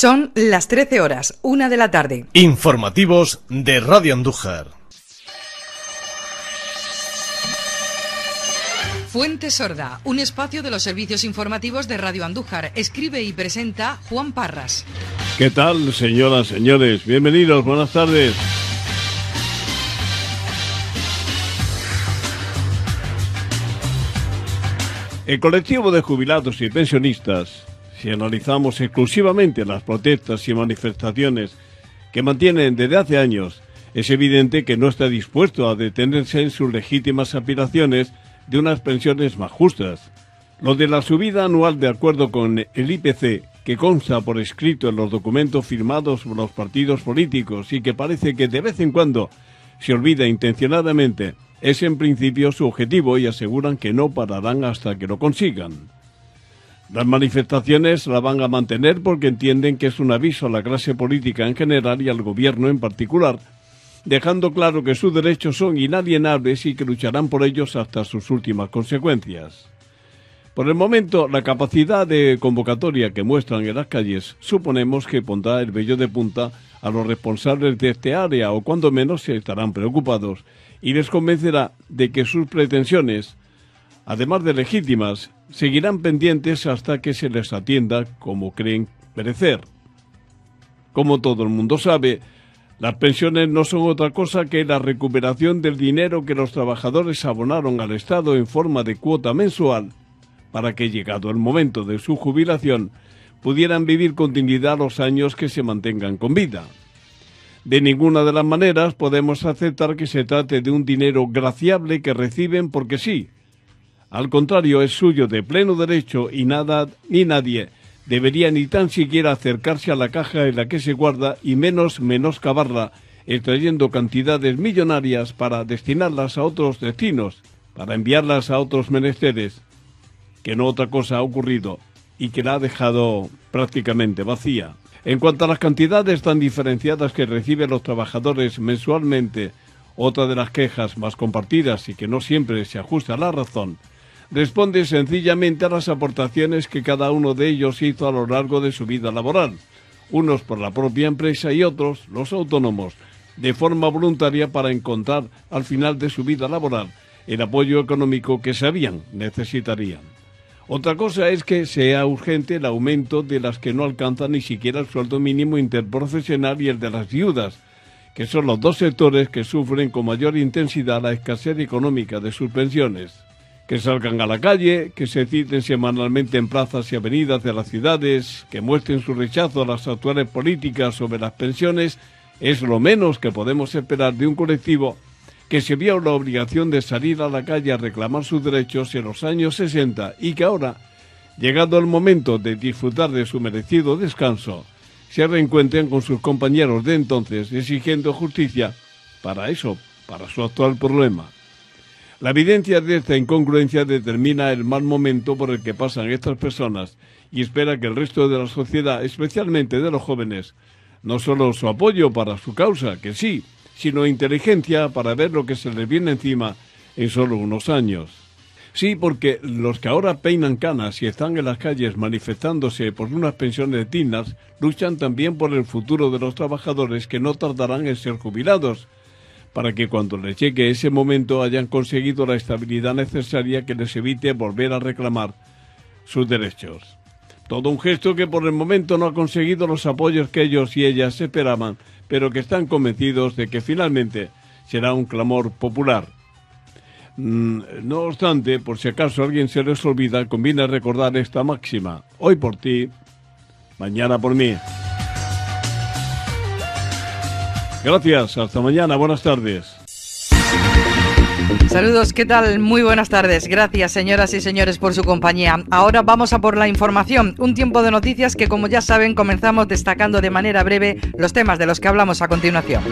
Son las 13 horas, una de la tarde. Informativos de Radio Andújar. Fuente Sorda, un espacio de los servicios informativos de Radio Andújar. Escribe y presenta Juan Parras. ¿Qué tal, señoras, señores? Bienvenidos, buenas tardes. El colectivo de jubilados y pensionistas si analizamos exclusivamente las protestas y manifestaciones que mantienen desde hace años, es evidente que no está dispuesto a detenerse en sus legítimas aspiraciones de unas pensiones más justas. Lo de la subida anual de acuerdo con el IPC, que consta por escrito en los documentos firmados por los partidos políticos y que parece que de vez en cuando se olvida intencionadamente, es en principio su objetivo y aseguran que no pararán hasta que lo consigan. Las manifestaciones la van a mantener porque entienden que es un aviso a la clase política en general y al gobierno en particular, dejando claro que sus derechos son inalienables y que lucharán por ellos hasta sus últimas consecuencias. Por el momento, la capacidad de convocatoria que muestran en las calles suponemos que pondrá el vello de punta a los responsables de este área o cuando menos se estarán preocupados y les convencerá de que sus pretensiones, además de legítimas, seguirán pendientes hasta que se les atienda como creen merecer. Como todo el mundo sabe, las pensiones no son otra cosa que la recuperación del dinero que los trabajadores abonaron al Estado en forma de cuota mensual para que, llegado el momento de su jubilación, pudieran vivir con dignidad los años que se mantengan con vida. De ninguna de las maneras podemos aceptar que se trate de un dinero graciable que reciben porque sí, al contrario, es suyo de pleno derecho y nada ni nadie debería ni tan siquiera acercarse a la caja en la que se guarda y menos menoscabarla, extrayendo cantidades millonarias para destinarlas a otros destinos, para enviarlas a otros menesteres, que no otra cosa ha ocurrido y que la ha dejado prácticamente vacía. En cuanto a las cantidades tan diferenciadas que reciben los trabajadores mensualmente, otra de las quejas más compartidas y que no siempre se ajusta a la razón, responde sencillamente a las aportaciones que cada uno de ellos hizo a lo largo de su vida laboral, unos por la propia empresa y otros, los autónomos, de forma voluntaria para encontrar al final de su vida laboral el apoyo económico que sabían necesitarían. Otra cosa es que sea urgente el aumento de las que no alcanzan ni siquiera el sueldo mínimo interprofesional y el de las viudas, que son los dos sectores que sufren con mayor intensidad la escasez económica de sus pensiones que salgan a la calle, que se citen semanalmente en plazas y avenidas de las ciudades, que muestren su rechazo a las actuales políticas sobre las pensiones, es lo menos que podemos esperar de un colectivo que se vio la obligación de salir a la calle a reclamar sus derechos en los años 60 y que ahora, llegado el momento de disfrutar de su merecido descanso, se reencuentren con sus compañeros de entonces exigiendo justicia para eso, para su actual problema. La evidencia de esta incongruencia determina el mal momento por el que pasan estas personas y espera que el resto de la sociedad, especialmente de los jóvenes, no solo su apoyo para su causa, que sí, sino inteligencia para ver lo que se les viene encima en solo unos años. Sí, porque los que ahora peinan canas y están en las calles manifestándose por unas pensiones dignas, luchan también por el futuro de los trabajadores que no tardarán en ser jubilados, para que cuando les llegue ese momento hayan conseguido la estabilidad necesaria que les evite volver a reclamar sus derechos. Todo un gesto que por el momento no ha conseguido los apoyos que ellos y ellas esperaban, pero que están convencidos de que finalmente será un clamor popular. Mm, no obstante, por si acaso alguien se les olvida, conviene recordar esta máxima. Hoy por ti, mañana por mí. Gracias, hasta mañana, buenas tardes. Saludos, ¿qué tal? Muy buenas tardes. Gracias, señoras y señores, por su compañía. Ahora vamos a por la información. Un tiempo de noticias que, como ya saben, comenzamos destacando de manera breve los temas de los que hablamos a continuación.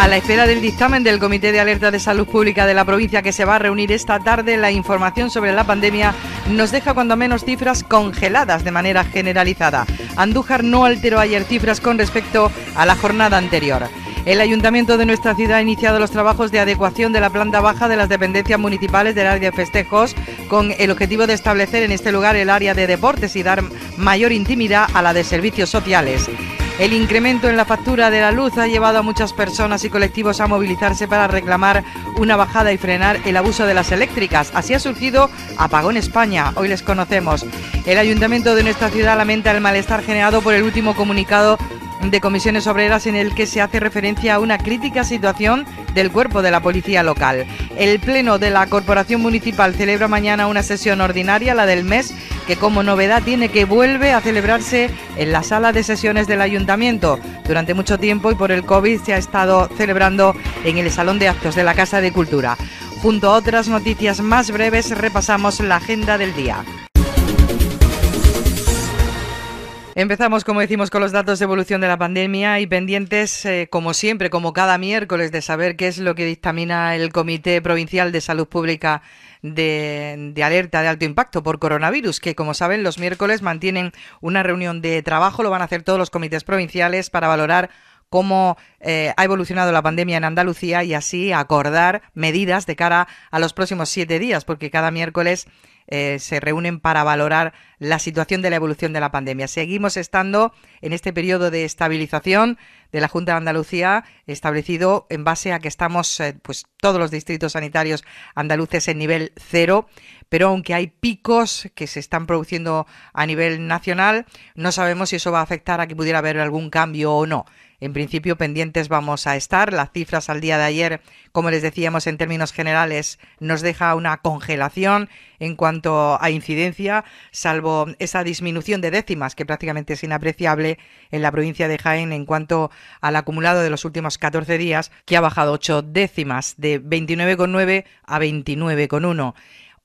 A la espera del dictamen del Comité de Alerta de Salud Pública de la provincia que se va a reunir esta tarde, la información sobre la pandemia nos deja cuando menos cifras congeladas de manera generalizada. Andújar no alteró ayer cifras con respecto a la jornada anterior. El ayuntamiento de nuestra ciudad ha iniciado los trabajos de adecuación de la planta baja de las dependencias municipales del área de festejos con el objetivo de establecer en este lugar el área de deportes y dar mayor intimidad a la de servicios sociales. El incremento en la factura de la luz ha llevado a muchas personas y colectivos a movilizarse para reclamar una bajada y frenar el abuso de las eléctricas. Así ha surgido Apagón España. Hoy les conocemos. El ayuntamiento de nuestra ciudad lamenta el malestar generado por el último comunicado de comisiones obreras en el que se hace referencia a una crítica situación del cuerpo de la policía local. El Pleno de la Corporación Municipal celebra mañana una sesión ordinaria, la del mes, que como novedad tiene que vuelve a celebrarse en la sala de sesiones del ayuntamiento. Durante mucho tiempo y por el COVID se ha estado celebrando en el Salón de Actos de la Casa de Cultura. Junto a otras noticias más breves repasamos la agenda del día. Empezamos, como decimos, con los datos de evolución de la pandemia y pendientes, eh, como siempre, como cada miércoles, de saber qué es lo que dictamina el Comité Provincial de Salud Pública de, alerta de alto impacto por coronavirus, que como saben los miércoles mantienen una reunión de trabajo, lo van a hacer todos los comités provinciales para valorar cómo eh, ha evolucionado la pandemia en Andalucía y así acordar medidas de cara a los próximos siete días, porque cada miércoles eh, se reúnen para valorar la situación de la evolución de la pandemia. Seguimos estando en este periodo de estabilización de la Junta de Andalucía, establecido en base a que estamos, eh, pues, todos los distritos sanitarios andaluces en nivel cero, pero aunque hay picos que se están produciendo a nivel nacional, no sabemos si eso va a afectar a que pudiera haber algún cambio o no. En principio, pendientes vamos a estar. Las cifras al día de ayer, como les decíamos en términos generales, nos deja una congelación en cuanto a incidencia, salvo esa disminución de décimas que prácticamente es inapreciable en la provincia de Jaén en cuanto al acumulado de los últimos 14 días, que ha bajado 8 décimas de 29,9 a 29,1.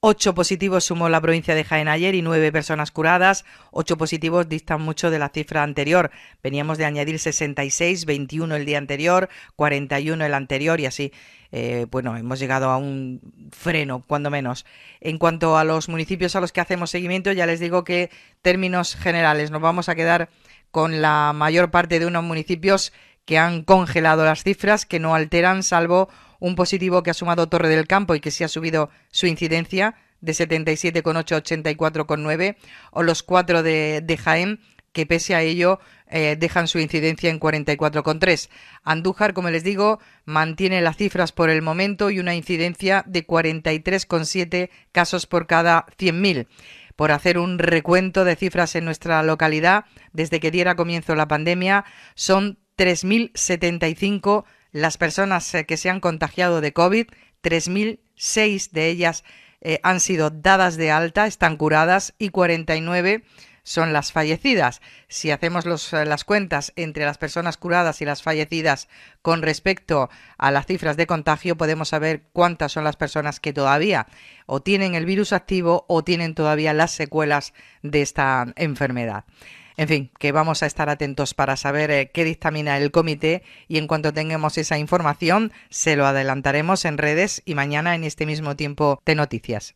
Ocho positivos sumó la provincia de Jaén ayer y nueve personas curadas. Ocho positivos distan mucho de la cifra anterior. Veníamos de añadir 66, 21 el día anterior, 41 el anterior y así. Eh, bueno, hemos llegado a un freno, cuando menos. En cuanto a los municipios a los que hacemos seguimiento, ya les digo que términos generales nos vamos a quedar con la mayor parte de unos municipios que han congelado las cifras, que no alteran, salvo un positivo que ha sumado Torre del Campo y que sí ha subido su incidencia de 77,8 a 84,9, o los cuatro de, Jaén, que pese a ello eh, dejan su incidencia en 44,3. Andújar, como les digo, mantiene las cifras por el momento y una incidencia de 43,7 casos por cada 100.000 por hacer un recuento de cifras en nuestra localidad desde que diera comienzo la pandemia. Son 3.075 las personas eh, que se han contagiado de COVID, 3.006 de ellas eh, han sido dadas de alta, están curadas y 49 son las fallecidas. Si hacemos eh, las cuentas entre las personas curadas y las fallecidas con respecto a las cifras de contagio, podemos saber cuántas son las personas que todavía o tienen el virus activo o tienen todavía las secuelas de esta enfermedad. En fin, que vamos a estar atentos para saber eh, qué dictamina el comité y en cuanto tengamos esa información se lo adelantaremos en redes y mañana en este mismo tiempo de noticias.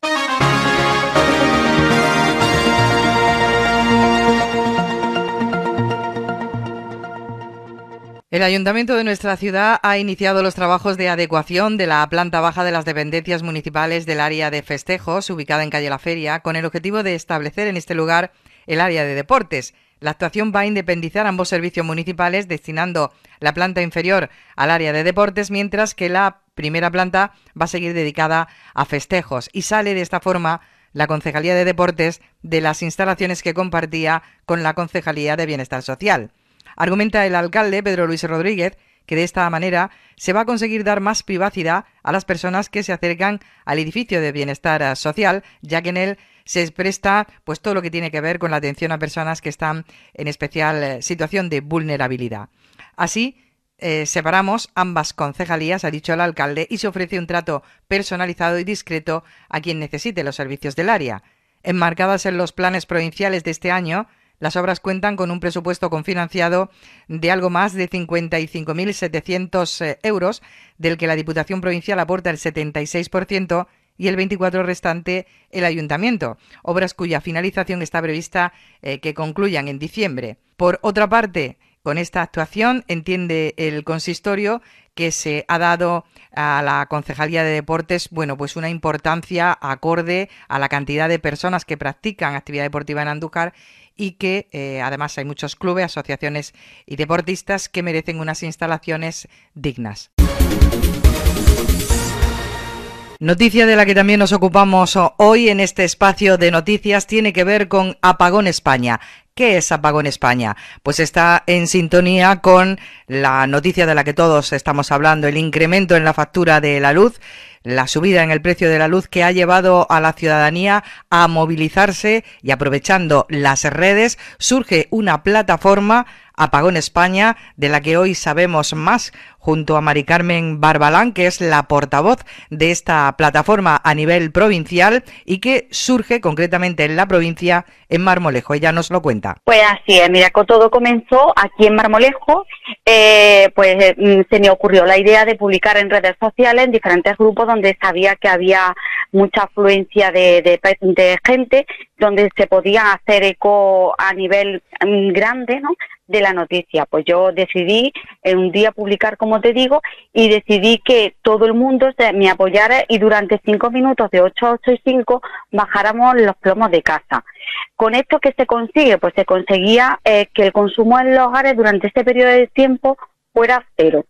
El ayuntamiento de nuestra ciudad ha iniciado los trabajos de adecuación de la planta baja de las dependencias municipales del área de festejos, ubicada en calle La Feria, con el objetivo de establecer en este lugar el área de deportes. La actuación va a independizar ambos servicios municipales, destinando la planta inferior al área de deportes, mientras que la primera planta va a seguir dedicada a festejos y sale de esta forma la Concejalía de Deportes de las instalaciones que compartía con la Concejalía de Bienestar Social. Argumenta el alcalde Pedro Luis Rodríguez que de esta manera se va a conseguir dar más privacidad a las personas que se acercan al edificio de bienestar social, ya que en él se presta pues todo lo que tiene que ver con la atención a personas que están en especial eh, situación de vulnerabilidad. Así, eh, separamos ambas concejalías, ha dicho el alcalde, y se ofrece un trato personalizado y discreto a quien necesite los servicios del área. Enmarcadas en los planes provinciales de este año, las obras cuentan con un presupuesto confinanciado de algo más de 55.700 eh, euros, del que la Diputación Provincial aporta el 76% y el 24 restante el ayuntamiento, obras cuya finalización está prevista eh, que concluyan en diciembre. Por otra parte, con esta actuación entiende el consistorio que se ha dado a la Concejalía de Deportes, bueno, pues una importancia acorde a la cantidad de personas que practican actividad deportiva en Andújar y que eh, además hay muchos clubes, asociaciones y deportistas que merecen unas instalaciones dignas. Noticia de la que también nos ocupamos hoy en este espacio de noticias tiene que ver con Apagón España. ¿Qué es Apagón España? Pues está en sintonía con la noticia de la que todos estamos hablando, el incremento en la factura de la luz, la subida en el precio de la luz que ha llevado a la ciudadanía a movilizarse y aprovechando las redes surge una plataforma Apagón España, de la que hoy sabemos más, junto a Mari Carmen Barbalán, que es la portavoz de esta plataforma a nivel provincial y que surge concretamente en la provincia, en Marmolejo. Ella nos lo cuenta. Pues así es, mira, todo comenzó aquí en Marmolejo, eh, pues mm, se me ocurrió la idea de publicar en redes sociales, en diferentes grupos donde sabía que había mucha afluencia de, de gente, donde se podía hacer eco a nivel mm, grande, ¿no? De la noticia. Pues yo decidí en un día publicar, como te digo, y decidí que todo el mundo me apoyara y durante cinco minutos, de 8 a 8 y 5, bajáramos los plomos de casa. Con esto, ¿qué se consigue? Pues se conseguía eh, que el consumo en los hogares durante este periodo de tiempo fuera cero.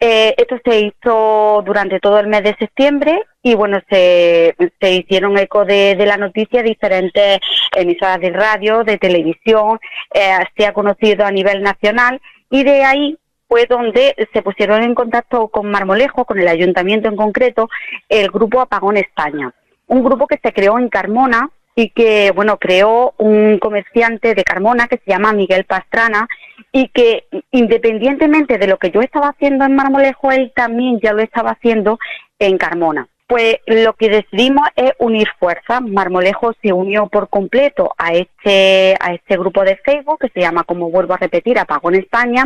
Eh, esto se hizo durante todo el mes de septiembre y bueno, se, hicieron eco de, la noticia diferentes emisoras de radio, de televisión, eh, se ha conocido a nivel nacional y de ahí fue donde se pusieron en contacto con Marmolejo, con el ayuntamiento en concreto, el grupo Apagón España. Un grupo que se creó en Carmona y que, bueno, creó un comerciante de Carmona que se llama Miguel Pastrana y que independientemente de lo que yo estaba haciendo en Marmolejo, él también ya lo estaba haciendo en Carmona. Pues lo que decidimos es unir fuerzas. Marmolejo se unió por completo a este, a este grupo de Facebook que se llama, como vuelvo a repetir, Apagón España,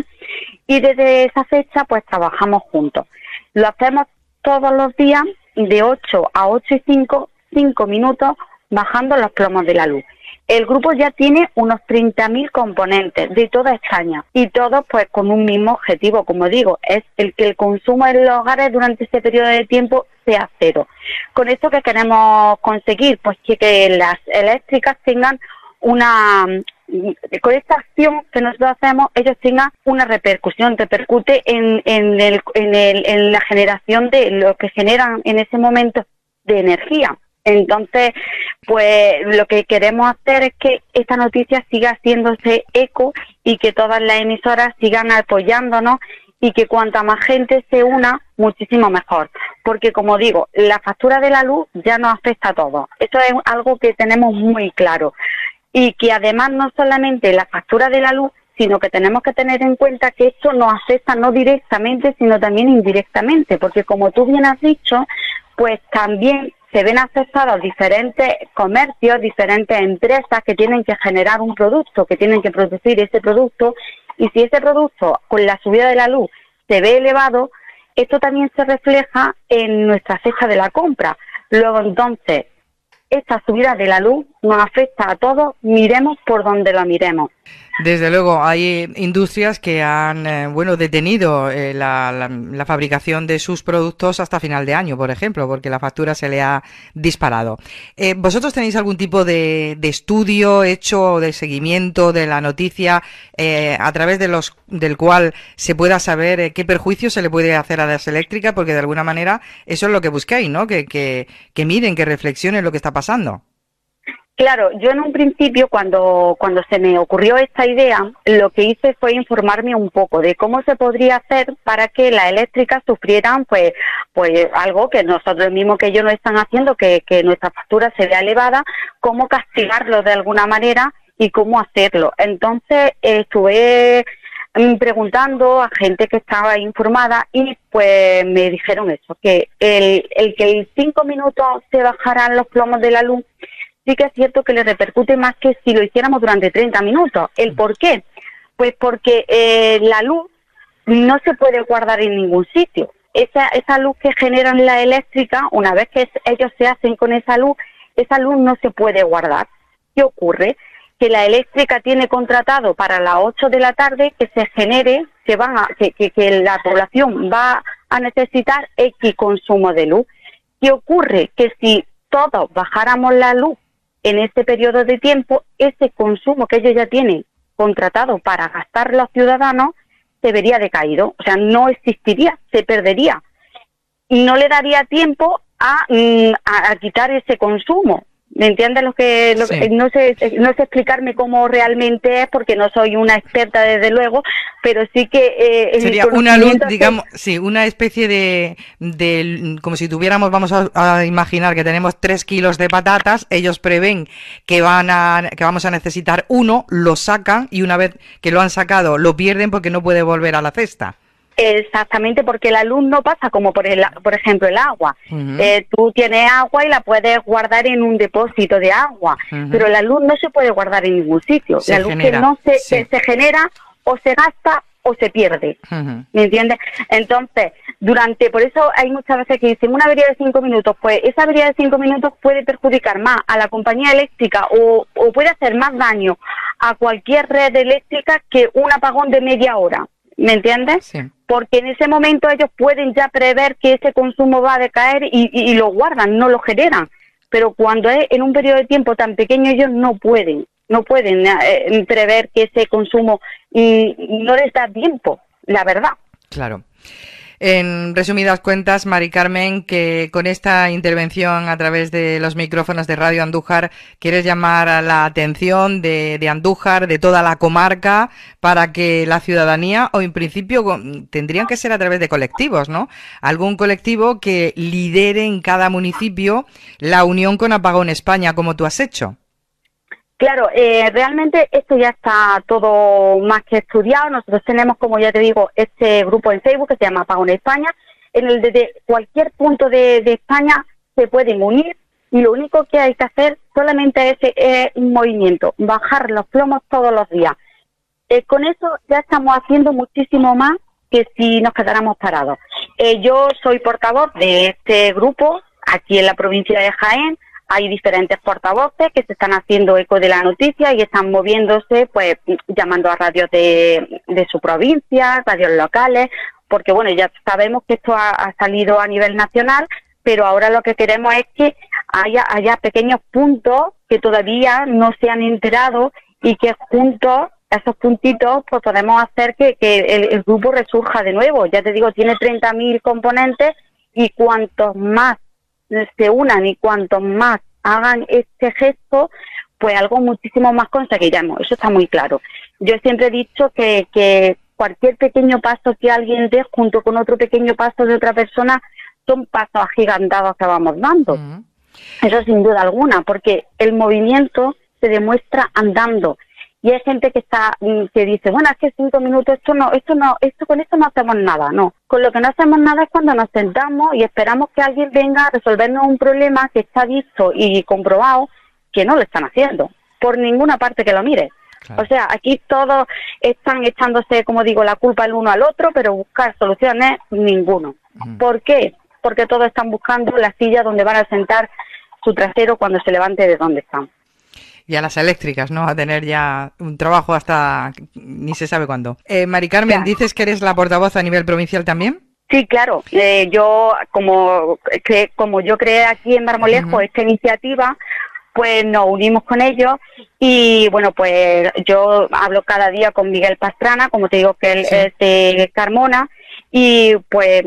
y desde esa fecha pues trabajamos juntos. Lo hacemos todos los días de 8 a 8 y 5, 5 minutos bajando los plomos de la luz. El grupo ya tiene unos 30.000 componentes de toda España y todos pues con un mismo objetivo, como digo, es el que el consumo en los hogares durante este periodo de tiempo sea cero. Con esto que queremos conseguir, pues que, las eléctricas tengan una con esta acción que nosotros hacemos, ellos tengan una repercusión, repercute en, en, el, en, el, en la generación de lo que generan en ese momento de energía. Entonces, pues lo que queremos hacer es que esta noticia siga haciéndose eco y que todas las emisoras sigan apoyándonos y que cuanta más gente se una, muchísimo mejor. Porque como digo, la factura de la luz ya nos afecta a todos. Eso es algo que tenemos muy claro. Y que además no solamente la factura de la luz, sino que tenemos que tener en cuenta que esto nos afecta no directamente, sino también indirectamente. Porque como tú bien has dicho, pues también se ven afectados diferentes comercios, diferentes empresas que tienen que generar un producto, que tienen que producir ese producto, y si ese producto con la subida de la luz se ve elevado, esto también se refleja en nuestra fecha de la compra. Luego entonces, esta subida de la luz nos afecta a todos, miremos por donde lo miremos. Desde luego, hay industrias que han eh, bueno detenido eh, la, fabricación de sus productos hasta final de año, por ejemplo, porque la factura se le ha disparado. Eh, ¿Vosotros tenéis algún tipo de, estudio hecho de seguimiento de la noticia a través de los del cual se pueda saber qué perjuicio se le puede hacer a las eléctricas? Porque de alguna manera eso es lo que buscáis, ¿no? Que, que miren, que reflexionen lo que está pasando. Claro, yo en un principio cuando, cuando se me ocurrió esta idea, lo que hice fue informarme un poco de cómo se podría hacer para que las eléctricas sufrieran pues, pues algo que nosotros mismos que ellos no están haciendo, que, que nuestra factura se vea elevada, cómo castigarlo de alguna manera y cómo hacerlo. Entonces estuve preguntando a gente que estaba informada y pues me dijeron eso, que el, el que en cinco minutos se bajaran los plomos de la luz sí que es cierto que le repercute más que si lo hiciéramos durante 30 minutos. ¿El por qué? Pues porque eh, la luz no se puede guardar en ningún sitio. Esa, esa luz que generan la eléctrica, una vez que ellos se hacen con esa luz, esa luz no se puede guardar. ¿Qué ocurre? Que la eléctrica tiene contratado para las 8 de la tarde que se genere, que, van a, que, que, la población va a necesitar X consumo de luz. ¿Qué ocurre? Que si todos bajáramos la luz en ese periodo de tiempo, ese consumo que ellos ya tienen contratado para gastar los ciudadanos se vería decaído, o sea, no existiría, se perdería. No le daría tiempo a, mm, a quitar ese consumo. ¿Me entiendes lo que, no sé no sé explicarme cómo realmente es porque no soy una experta desde luego, pero sí que eh, sería una luz, digamos, sí, una especie de, de como si tuviéramos, vamos a, imaginar que tenemos tres kilos de patatas, ellos prevén que van a que vamos a necesitar uno, lo sacan y una vez que lo han sacado lo pierden porque no puede volver a la cesta. Exactamente, porque la luz no pasa como por, el, por ejemplo el agua. Eh, tú tienes agua y la puedes guardar en un depósito de agua, pero la luz no se puede guardar en ningún sitio. la luz que no se, se genera o se gasta o se pierde. ¿Me entiendes? Entonces, durante, por eso hay muchas veces que dicen una avería de cinco minutos, pues esa avería de cinco minutos puede perjudicar más a la compañía eléctrica o, o puede hacer más daño a cualquier red eléctrica que un apagón de media hora. ¿Me entiendes? Sí porque en ese momento ellos pueden ya prever que ese consumo va a decaer y, lo guardan, no lo generan. Pero cuando es en un periodo de tiempo tan pequeño, ellos no pueden, no pueden eh, prever que ese consumo mm, no les da tiempo, la verdad. Claro. En resumidas cuentas, Mari Carmen, que con esta intervención a través de los micrófonos de Radio Andújar quieres llamar a la atención de, Andújar, de toda la comarca, para que la ciudadanía, o en principio tendrían que ser a través de colectivos, ¿no? Algún colectivo que lidere en cada municipio la unión con Apagón España, como tú has hecho. Claro, eh, realmente esto ya está todo más que estudiado. Nosotros tenemos, como ya te digo, este grupo en Facebook que se llama Apagón España, en el de cualquier punto de, España se pueden unir y lo único que hay que hacer solamente es, un movimiento, bajar los plomos todos los días. Eh, con eso ya estamos haciendo muchísimo más que si nos quedáramos parados. Eh, yo soy portavoz de este grupo aquí en la provincia de Jaén hay diferentes portavoces que se están haciendo eco de la noticia y están moviéndose, pues llamando a radios de, su provincia, radios locales, porque bueno, ya sabemos que esto ha, salido a nivel nacional, pero ahora lo que queremos es que haya, haya pequeños puntos que todavía no se han enterado y que juntos esos puntitos pues podemos hacer que, el, el, grupo resurja de nuevo. Ya te digo, tiene 30.000 componentes y cuantos más se unan y cuanto más hagan este gesto, pues algo muchísimo más conseguiremos. Eso está muy claro. Yo siempre he dicho que, que cualquier pequeño paso que alguien dé junto con otro pequeño paso de otra persona son pasos agigantados que vamos dando. Mm. Eso sin duda alguna, porque el movimiento se demuestra andando y hay gente que está mm, que dice bueno es que cinco minutos esto no esto no esto con esto no hacemos nada no con lo que no hacemos nada es cuando nos sentamos y esperamos que alguien venga a resolvernos un problema que está visto y comprobado que no lo están haciendo por ninguna parte que lo mire. O sea aquí todos están echándose como digo la culpa el uno al otro pero buscar soluciones ninguno. ¿por qué? porque todos están buscando la silla donde van a sentar su trasero cuando se levante de donde están y a las eléctricas, ¿no? A tener ya un trabajo hasta ni se sabe cuándo. Eh, Mari Carmen, ¿dices que eres la portavoz a nivel provincial también? Sí, claro. Eh, yo, como, que, como yo creé aquí en Marmolejo esta iniciativa, pues nos unimos con ellos y bueno, pues yo hablo cada día con Miguel Pastrana, como te digo que él es de Carmona, y pues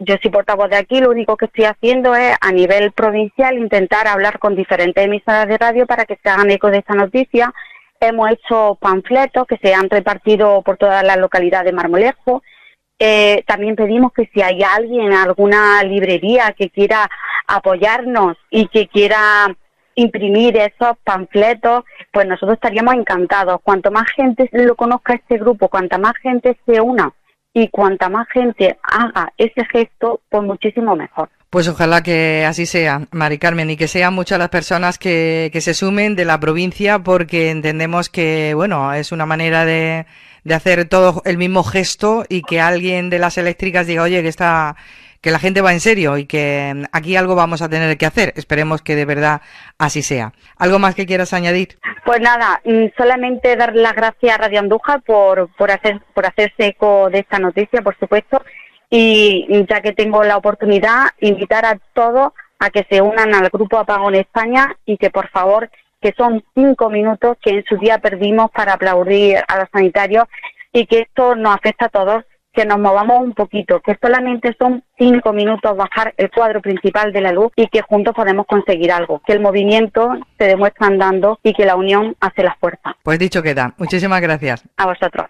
yo soy portavoz de aquí, lo único que estoy haciendo es a nivel provincial intentar hablar con diferentes emisoras de radio para que se hagan eco de esta noticia. Hemos hecho panfletos que se han repartido por toda la localidad de Marmolejo. Eh, también pedimos que si hay alguien, alguna librería que quiera apoyarnos y que quiera imprimir esos panfletos, pues nosotros estaríamos encantados. Cuanto más gente lo conozca este grupo, cuanta más gente se una y cuanta más gente haga ese gesto, pues muchísimo mejor. Pues ojalá que así sea, Mari Carmen, y que sean muchas las personas que, que se sumen de la provincia, porque entendemos que, bueno, es una manera de, de hacer todo el mismo gesto y que alguien de las eléctricas diga, oye, que está, que la gente va en serio y que aquí algo vamos a tener que hacer. Esperemos que de verdad así sea. ¿Algo más que quieras añadir? Pues nada, mm, solamente dar las gracias a Radio Andújar por, por, hacer, por hacerse eco de esta noticia, por supuesto, y ya que tengo la oportunidad, invitar a todos a que se unan al Grupo Apagón España y que por favor, que son cinco minutos que en su día perdimos para aplaudir a los sanitarios y que esto nos afecta a todos, que nos movamos un poquito, que solamente son cinco minutos bajar el cuadro principal de la luz y que juntos podemos conseguir algo, que el movimiento se demuestra andando y que la unión hace la fuerza. Pues dicho queda. Muchísimas gracias. A vosotros.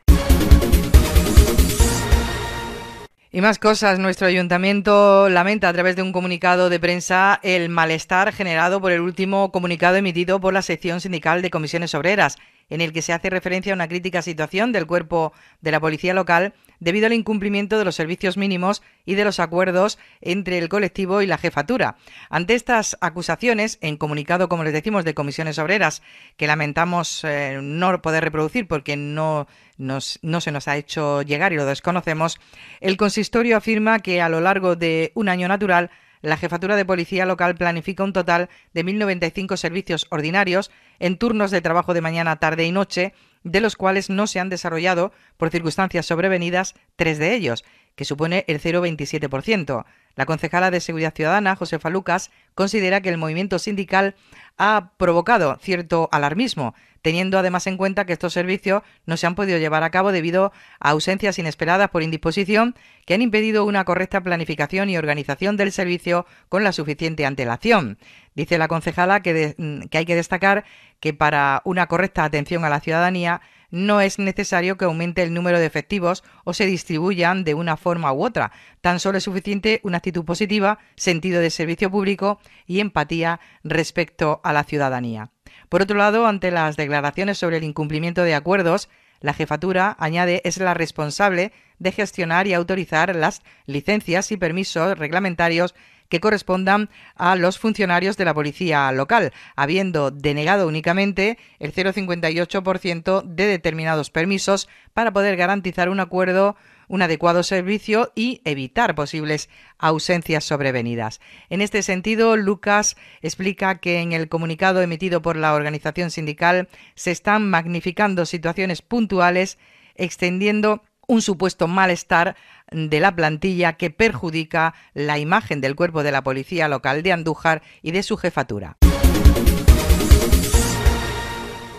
Y más cosas, nuestro ayuntamiento lamenta a través de un comunicado de prensa el malestar generado por el último comunicado emitido por la sección sindical de comisiones obreras, en el que se hace referencia a una crítica situación del cuerpo de la policía local debido al incumplimiento de los servicios mínimos y de los acuerdos entre el colectivo y la jefatura. Ante estas acusaciones, en comunicado, como les decimos, de comisiones obreras, que lamentamos eh, no poder reproducir porque no, no se nos ha hecho llegar y lo desconocemos, el consistorio afirma que a lo largo de un año natural la Jefatura de Policía Local planifica un total de 1.095 servicios ordinarios en turnos de trabajo de mañana, tarde y noche, de los cuales no se han desarrollado, por circunstancias sobrevenidas, tres de ellos, que supone el 0,27%. La concejala de Seguridad Ciudadana, Josefa Lucas, considera que el movimiento sindical ha provocado cierto alarmismo, teniendo además en cuenta que estos servicios no se han podido llevar a cabo debido a ausencias inesperadas por indisposición que han impedido una correcta planificación y organización del servicio con la suficiente antelación. Dice la concejala que, mm, que hay que destacar que para una correcta atención a la ciudadanía no es necesario que aumente el número de efectivos o se distribuyan de una forma u otra. Tan solo es suficiente una actitud positiva, sentido de servicio público y empatía respecto a la ciudadanía. Por otro lado, ante las declaraciones sobre el incumplimiento de acuerdos, la jefatura, añade, es la responsable de gestionar y autorizar las licencias y permisos reglamentarios que correspondan a los funcionarios de la policía local, habiendo denegado únicamente el 0,58% de determinados permisos para poder garantizar un acuerdo un adecuado servicio y evitar posibles ausencias sobrevenidas. En este sentido, Lucas explica que en el comunicado emitido por la organización sindical se están magnificando situaciones puntuales, extendiendo un supuesto malestar de la plantilla que perjudica la imagen del cuerpo de la policía local de Andújar y de su jefatura.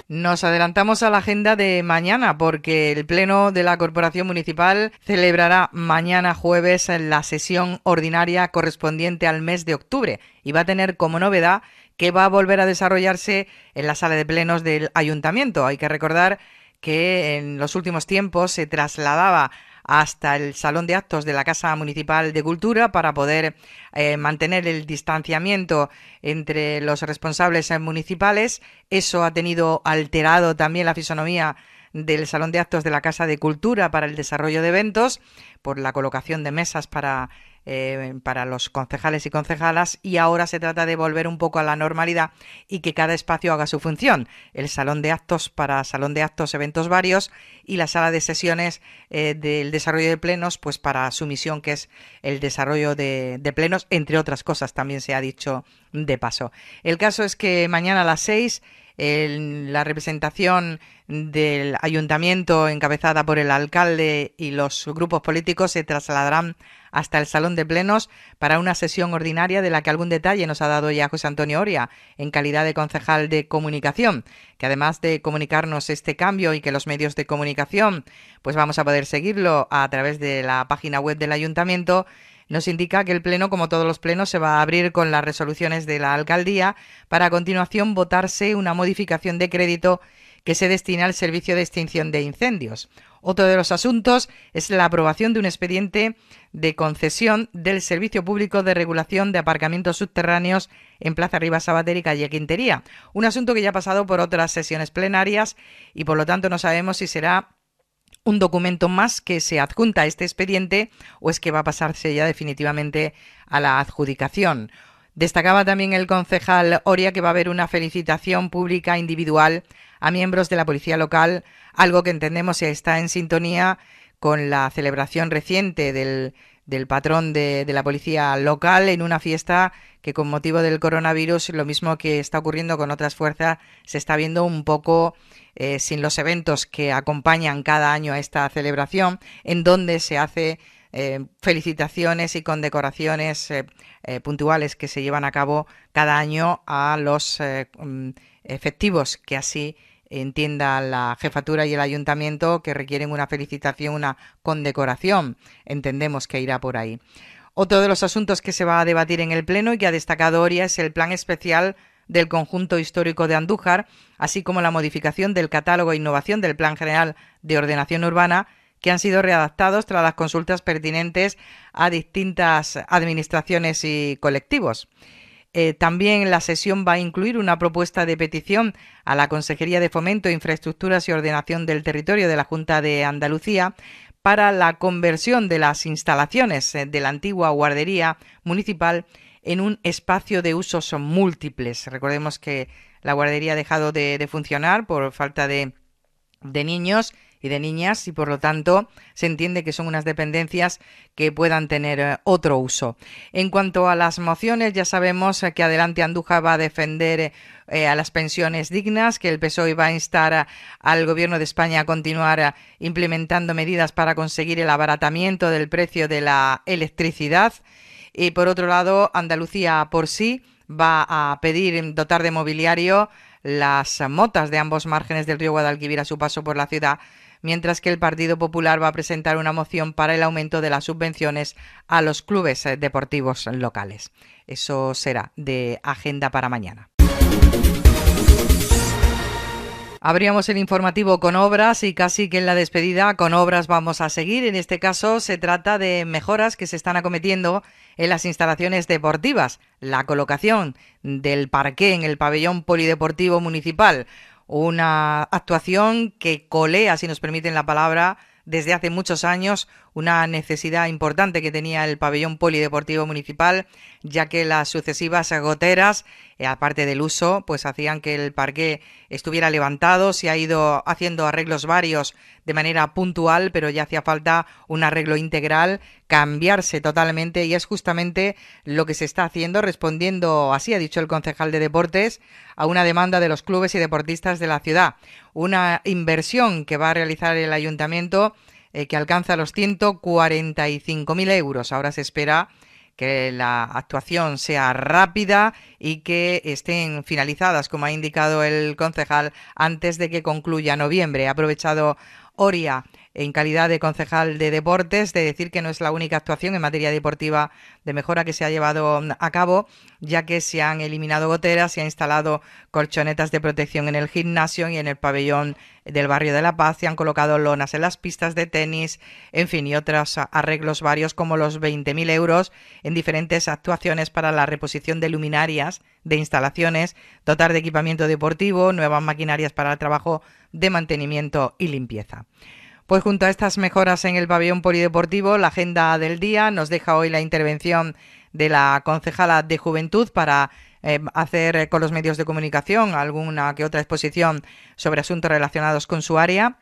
Nos adelantamos a la agenda de mañana porque el Pleno de la Corporación Municipal celebrará mañana jueves la sesión ordinaria correspondiente al mes de octubre y va a tener como novedad que va a volver a desarrollarse en la sala de plenos del ayuntamiento. Hay que recordar que en los últimos tiempos se trasladaba hasta el Salón de Actos de la Casa Municipal de Cultura para poder eh, mantener el distanciamiento entre los responsables municipales. Eso ha tenido alterado también la fisonomía del Salón de Actos de la Casa de Cultura para el desarrollo de eventos, por la colocación de mesas para eh, para los concejales y concejalas y ahora se trata de volver un poco a la normalidad y que cada espacio haga su función. El salón de actos para salón de actos, eventos varios y la sala de sesiones eh, del desarrollo de plenos, pues para su misión que es el desarrollo de, de, plenos, entre otras cosas también se ha dicho de paso. El caso es que mañana a las seis la representación del ayuntamiento encabezada por el alcalde y los grupos políticos se trasladarán hasta el Salón de Plenos para una sesión ordinaria de la que algún detalle nos ha dado ya José Antonio Oria en calidad de concejal de comunicación, que además de comunicarnos este cambio y que los medios de comunicación pues vamos a poder seguirlo a través de la página web del ayuntamiento, nos indica que el Pleno, como todos los plenos, se va a abrir con las resoluciones de la alcaldía para a continuación votarse una modificación de crédito que se destina al servicio de extinción de incendios. Otro de los asuntos es la aprobación de un expediente de concesión del Servicio Público de Regulación de Aparcamientos Subterráneos en Plaza Rivas Sabater y Calle Quintería. Un asunto que ya ha pasado por otras sesiones plenarias y por lo tanto no sabemos si será un documento más que se adjunta a este expediente o es que va a pasarse ya definitivamente a la adjudicación. Destacaba también el concejal Oria que va a haber una felicitación pública individual a miembros de la policía local, algo que entendemos está en sintonía con la celebración reciente del del patrón de, la policía local en una fiesta que con motivo del coronavirus, lo mismo que está ocurriendo con otras fuerzas, se está viendo un poco eh, sin los eventos que acompañan cada año a esta celebración, en donde se hace eh, felicitaciones y condecoraciones eh, puntuales que se llevan a cabo cada año a los mm, efectivos que así entienda la jefatura y el ayuntamiento que requieren una felicitación, una condecoración. Entendemos que irá por ahí. Otro de los asuntos que se va a debatir en el Pleno y que ha destacado Oria es el plan especial del conjunto histórico de Andújar, así como la modificación del catálogo e innovación del Plan General de Ordenación Urbana, que han sido readaptados tras las consultas pertinentes a distintas administraciones y colectivos. Eh, también la sesión va a incluir una propuesta de petición a la Consejería de Fomento, Infraestructuras y Ordenación del Territorio de la Junta de Andalucía para la conversión de las instalaciones eh, de la antigua guardería municipal en un espacio de usos múltiples. Recordemos que la guardería ha dejado de, funcionar por falta de, de niños y de niñas y por lo tanto se entiende que son unas dependencias que puedan tener eh, otro uso. En cuanto a las mociones, ya sabemos eh, que Adelante Andújar va a defender eh, a las pensiones dignas, que el PSOE va a instar al Gobierno de España a continuar implementando medidas para conseguir el abaratamiento del precio de la electricidad. Y por otro lado, Andalucía por sí va a pedir dotar de mobiliario las motas de ambos márgenes del río Guadalquivir a su paso por la ciudad mientras que el Partido Popular va a presentar una moción para el aumento de las subvenciones a los clubes eh, deportivos locales. Eso será de agenda para mañana. Abríamos el informativo con obras y casi que en la despedida con obras vamos a seguir. En este caso se trata de mejoras que se están acometiendo en las instalaciones deportivas, la colocación del parqué en el pabellón polideportivo municipal, una actuación que colea, si nos permiten la palabra, desde hace muchos años una necesidad importante que tenía el pabellón polideportivo municipal, ya que las sucesivas goteras, eh, aparte del uso, pues hacían que el parque estuviera levantado, se ha ido haciendo arreglos varios de manera puntual, pero ya hacía falta un arreglo integral, cambiarse totalmente y es justamente lo que se está haciendo, respondiendo, así ha dicho el concejal de deportes, a una demanda de los clubes y deportistas de la ciudad. Una inversión que va a realizar el ayuntamiento eh, que alcanza los 145.000 euros. Ahora se espera que la actuación sea rápida y que estén finalizadas, como ha indicado el concejal, antes de que concluya noviembre. Ha aprovechado Oria en calidad de concejal de deportes, de decir que no es la única actuación en materia deportiva de mejora que se ha llevado a cabo, ya que se han eliminado goteras, se han instalado colchonetas de protección en el gimnasio y en el pabellón del barrio de La Paz, se han colocado lonas en las pistas de tenis, en fin, y otros arreglos varios como los 20.000 euros en diferentes actuaciones para la reposición de luminarias, de instalaciones, dotar de equipamiento deportivo, nuevas maquinarias para el trabajo de mantenimiento y limpieza. Pues junto a estas mejoras en el pabellón polideportivo, la agenda del día nos deja hoy la intervención de la concejala de Juventud para eh, hacer con los medios de comunicación alguna que otra exposición sobre asuntos relacionados con su área.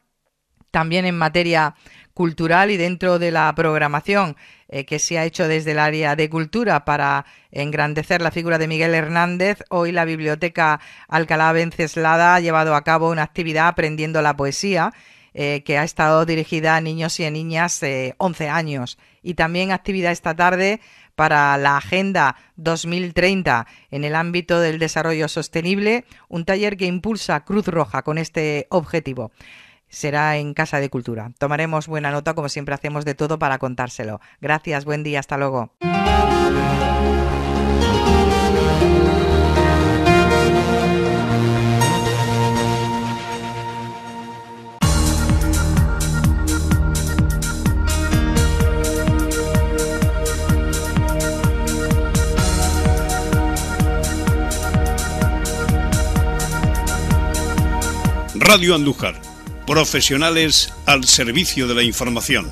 También en materia cultural y dentro de la programación eh, que se ha hecho desde el área de cultura para engrandecer la figura de Miguel Hernández, hoy la Biblioteca Alcalá Venceslada ha llevado a cabo una actividad aprendiendo la poesía eh, que ha estado dirigida a niños y a niñas de 11 años. Y también actividad esta tarde para la Agenda 2030 en el ámbito del desarrollo sostenible, un taller que impulsa Cruz Roja con este objetivo. Será en Casa de Cultura. Tomaremos buena nota, como siempre hacemos de todo para contárselo. Gracias, buen día, hasta luego. Radio Andújar, profesionales al servicio de la información.